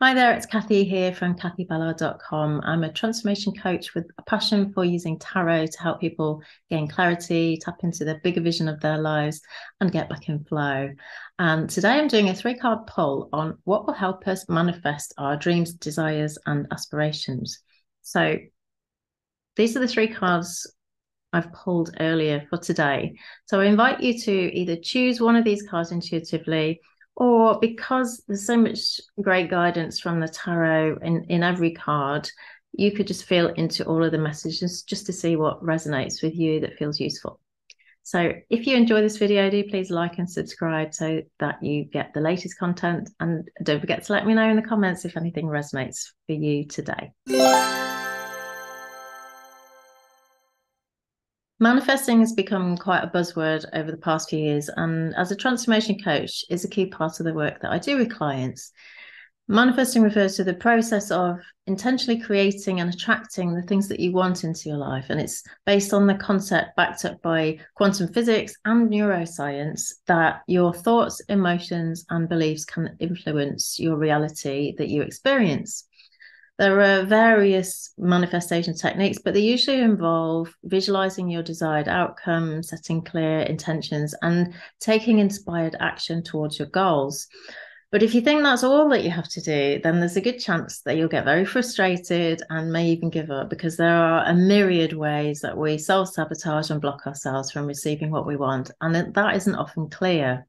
Hi there, it's Cathy here from cathyballard.com. I'm a transformation coach with a passion for using tarot to help people gain clarity, tap into the bigger vision of their lives, and get back in flow. And today I'm doing a three card pull on what will help us manifest our dreams, desires, and aspirations. So these are the three cards I've pulled earlier for today. So I invite you to either choose one of these cards intuitively or because there's so much great guidance from the tarot in, in every card, you could just feel into all of the messages just to see what resonates with you that feels useful. So if you enjoy this video, do please like and subscribe so that you get the latest content. And don't forget to let me know in the comments if anything resonates for you today. Manifesting has become quite a buzzword over the past few years, and as a transformation coach, is a key part of the work that I do with clients. Manifesting refers to the process of intentionally creating and attracting the things that you want into your life. And it's based on the concept backed up by quantum physics and neuroscience that your thoughts, emotions, and beliefs can influence your reality that you experience. There are various manifestation techniques, but they usually involve visualizing your desired outcome, setting clear intentions, and taking inspired action towards your goals. But if you think that's all that you have to do, then there's a good chance that you'll get very frustrated and may even give up because there are a myriad ways that we self sabotage and block ourselves from receiving what we want. And that isn't often clear.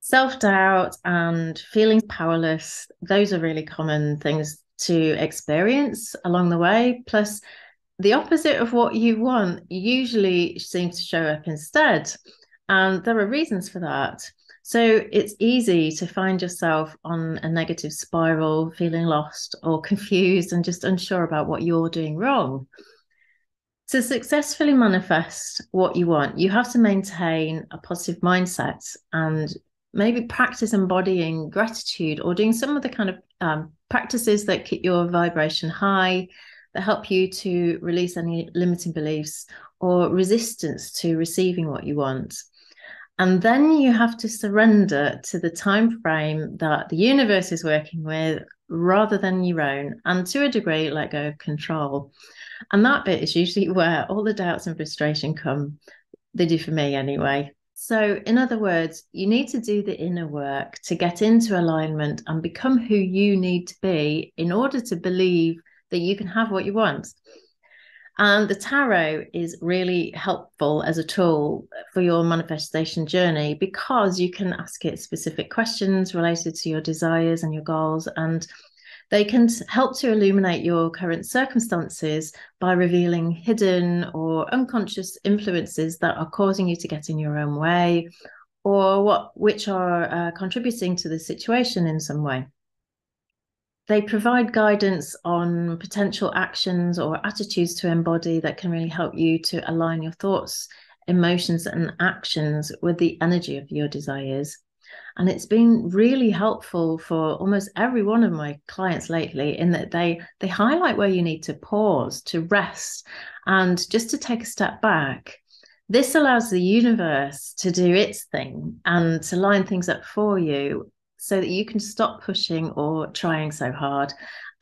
Self doubt and feeling powerless, those are really common things to experience along the way. Plus, the opposite of what you want usually seems to show up instead. And there are reasons for that. So it's easy to find yourself on a negative spiral, feeling lost or confused and just unsure about what you're doing wrong. To successfully manifest what you want, you have to maintain a positive mindset and maybe practice embodying gratitude or doing some of the kind of um, practices that keep your vibration high, that help you to release any limiting beliefs or resistance to receiving what you want. And then you have to surrender to the time frame that the universe is working with rather than your own, and to a degree, let go of control. And that bit is usually where all the doubts and frustration come. They do for me anyway. So, in other words, you need to do the inner work to get into alignment and become who you need to be in order to believe that you can have what you want. And the tarot is really helpful as a tool for your manifestation journey because you can ask it specific questions related to your desires and your goals and they can help to illuminate your current circumstances by revealing hidden or unconscious influences that are causing you to get in your own way or what which are uh, contributing to the situation in some way. They provide guidance on potential actions or attitudes to embody that can really help you to align your thoughts, emotions, and actions with the energy of your desires and it's been really helpful for almost every one of my clients lately in that they they highlight where you need to pause to rest and just to take a step back this allows the universe to do its thing and to line things up for you so that you can stop pushing or trying so hard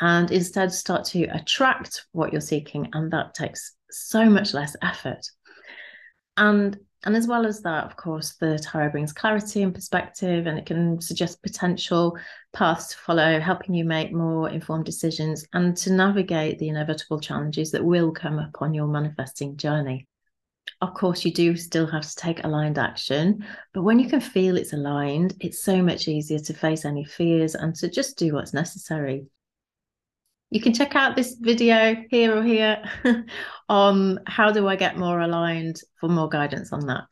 and instead start to attract what you're seeking and that takes so much less effort. And and as well as that, of course, the tarot brings clarity and perspective, and it can suggest potential paths to follow, helping you make more informed decisions and to navigate the inevitable challenges that will come up on your manifesting journey. Of course, you do still have to take aligned action, but when you can feel it's aligned, it's so much easier to face any fears and to just do what's necessary you can check out this video here or here on how do I get more aligned for more guidance on that.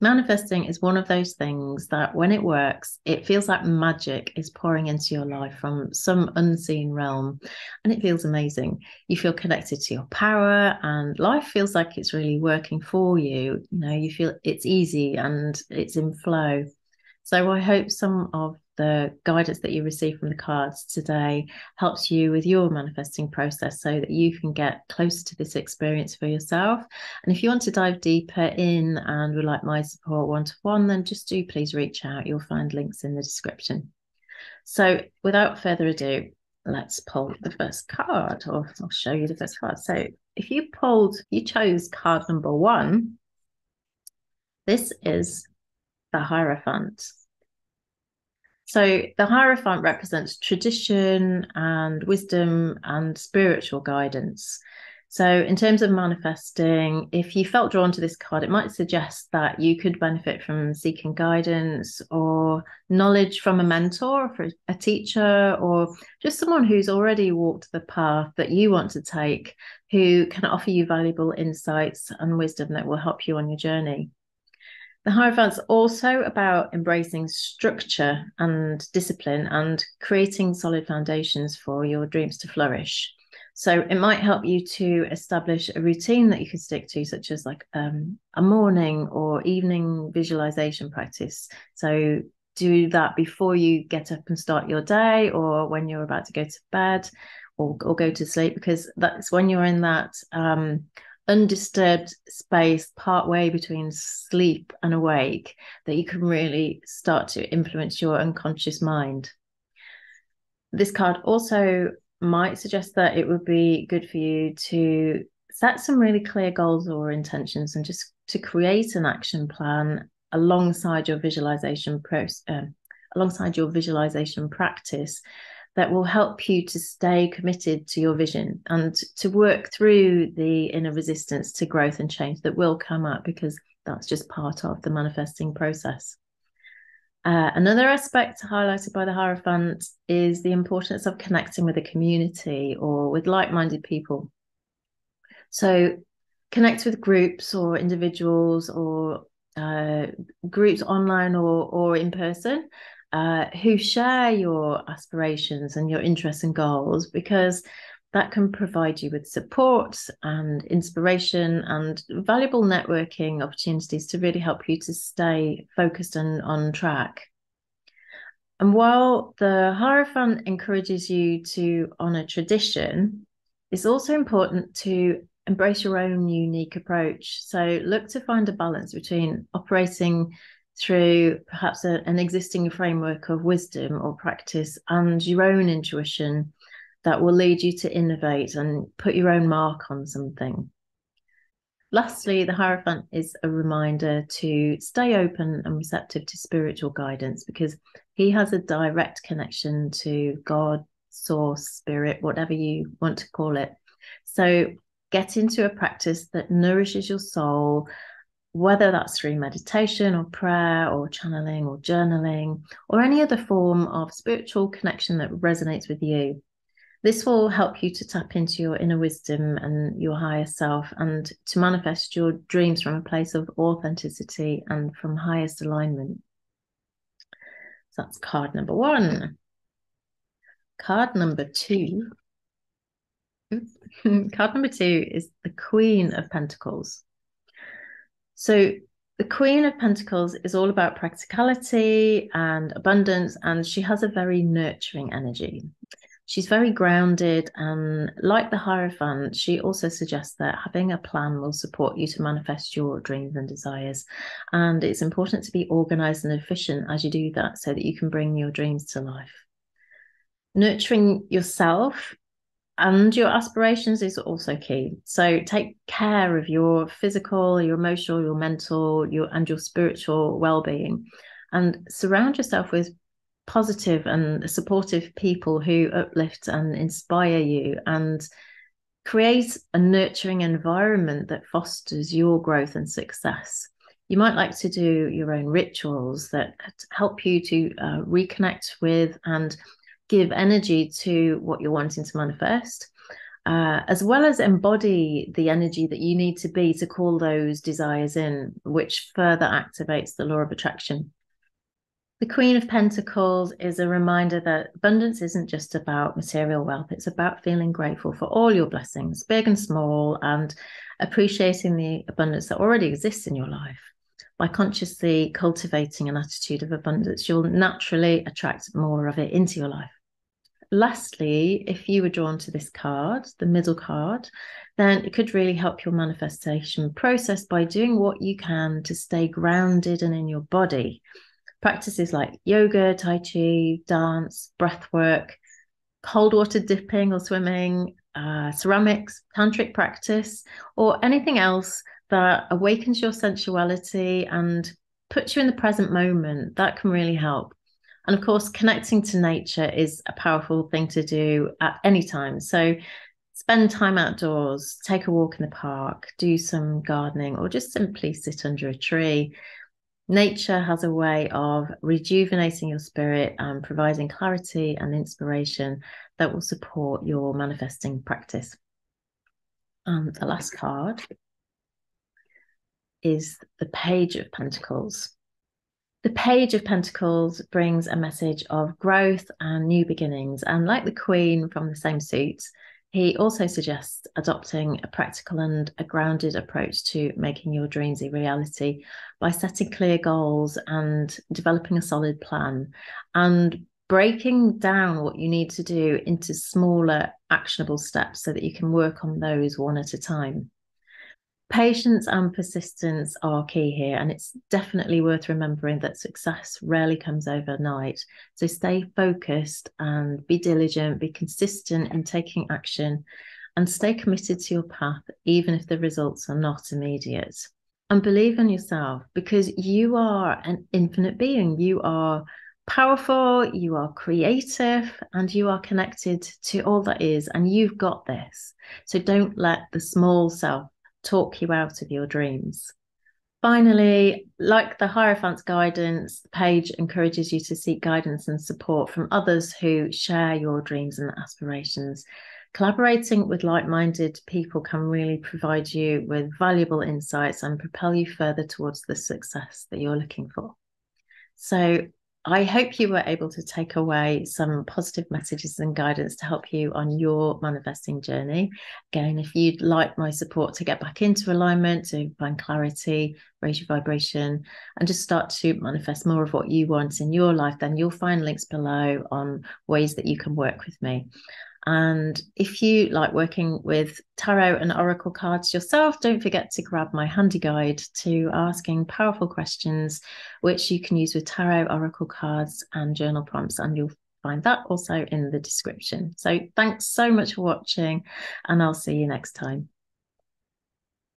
Manifesting is one of those things that when it works, it feels like magic is pouring into your life from some unseen realm. And it feels amazing. You feel connected to your power, and life feels like it's really working for you. You know, you feel it's easy and it's in flow. So I hope some of the guidance that you receive from the cards today helps you with your manifesting process so that you can get closer to this experience for yourself. And if you want to dive deeper in and would like my support one to one, then just do please reach out. You'll find links in the description. So, without further ado, let's pull the first card, or I'll show you the first card. So, if you pulled, you chose card number one, this is the Hierophant. So the Hierophant represents tradition and wisdom and spiritual guidance. So, in terms of manifesting, if you felt drawn to this card, it might suggest that you could benefit from seeking guidance or knowledge from a mentor, or a teacher, or just someone who's already walked the path that you want to take, who can offer you valuable insights and wisdom that will help you on your journey. The Hierophant's also about embracing structure and discipline and creating solid foundations for your dreams to flourish. So it might help you to establish a routine that you can stick to, such as like um, a morning or evening visualization practice. So do that before you get up and start your day or when you're about to go to bed or, or go to sleep, because that's when you're in that um, undisturbed space part way between sleep and awake that you can really start to influence your unconscious mind. This card also might suggest that it would be good for you to set some really clear goals or intentions and just to create an action plan alongside your visualization process um, alongside your visualization practice that will help you to stay committed to your vision and to work through the inner resistance to growth and change that will come up because that's just part of the manifesting process. Uh, another aspect highlighted by the Hierophant is the importance of connecting with a community or with like minded people. So, connect with groups or individuals or uh, groups online or, or in person uh, who share your aspirations and your interests and goals because that can provide you with support and inspiration and valuable networking opportunities to really help you to stay focused and on track. And while the Hierophant encourages you to honor tradition, it's also important to embrace your own unique approach. So look to find a balance between operating through perhaps a, an existing framework of wisdom or practice and your own intuition that will lead you to innovate and put your own mark on something. Lastly, the Hierophant is a reminder to stay open and receptive to spiritual guidance because he has a direct connection to God, source, spirit, whatever you want to call it. So get into a practice that nourishes your soul whether that's through meditation or prayer or channeling or journaling or any other form of spiritual connection that resonates with you. This will help you to tap into your inner wisdom and your higher self and to manifest your dreams from a place of authenticity and from highest alignment. So that's card number one. Card number two. card number two is the Queen of Pentacles. So the Queen of Pentacles is all about practicality and abundance, and she has a very nurturing energy. She's very grounded, and like the Hierophant, she also suggests that having a plan will support you to manifest your dreams and desires. And it's important to be organized and efficient as you do that so that you can bring your dreams to life. Nurturing yourself and your aspirations is also key. So take care of your physical your emotional your mental your and your spiritual well-being. And surround yourself with positive and supportive people who uplift and inspire you and create a nurturing environment that fosters your growth and success. You might like to do your own rituals that help you to uh, reconnect with and give energy to what you're wanting to manifest, uh, as well as embody the energy that you need to be to call those desires in, which further activates the law of attraction. The Queen of Pentacles is a reminder that abundance isn't just about material wealth, it's about feeling grateful for all your blessings, big and small, and appreciating the abundance that already exists in your life by consciously cultivating an attitude of abundance, you'll naturally attract more of it into your life. Lastly, if you were drawn to this card, the middle card, then it could really help your manifestation process by doing what you can to stay grounded and in your body, Practices like yoga, Tai Chi, dance, breath work, cold water dipping or swimming, uh, ceramics, tantric practice, or anything else that awakens your sensuality and puts you in the present moment, that can really help. And of course, connecting to nature is a powerful thing to do at any time. So spend time outdoors, take a walk in the park, do some gardening, or just simply sit under a tree. Nature has a way of rejuvenating your spirit and providing clarity and inspiration that will support your manifesting practice. And the last card is the Page of Pentacles. The Page of Pentacles brings a message of growth and new beginnings. And like the Queen from the same suit, he also suggests adopting a practical and a grounded approach to making your dreams a reality by setting clear goals and developing a solid plan and breaking down what you need to do into smaller, actionable steps so that you can work on those one at a time. Patience and persistence are key here, and it's definitely worth remembering that success rarely comes overnight. So stay focused and be diligent, be consistent in taking action, and stay committed to your path, even if the results are not immediate. And believe in yourself because you are an infinite being. You are powerful, you are creative, and you are connected to all that is, and you've got this. So don't let the small self talk you out of your dreams. Finally, like the Hierophant's guidance, page encourages you to seek guidance and support from others who share your dreams and aspirations. Collaborating with like minded people can really provide you with valuable insights and propel you further towards the success that you're looking for. So, I hope you were able to take away some positive messages and guidance to help you on your manifesting journey. Again, if you'd like my support to get back into alignment, to find clarity, raise your vibration, and just start to manifest more of what you want in your life, then you'll find links below on ways that you can work with me. And if you like working with tarot and oracle cards yourself, don't forget to grab my handy guide to asking powerful questions, which you can use with tarot, oracle cards, and journal prompts. And you'll find that also in the description. So thanks so much for watching, and I'll see you next time.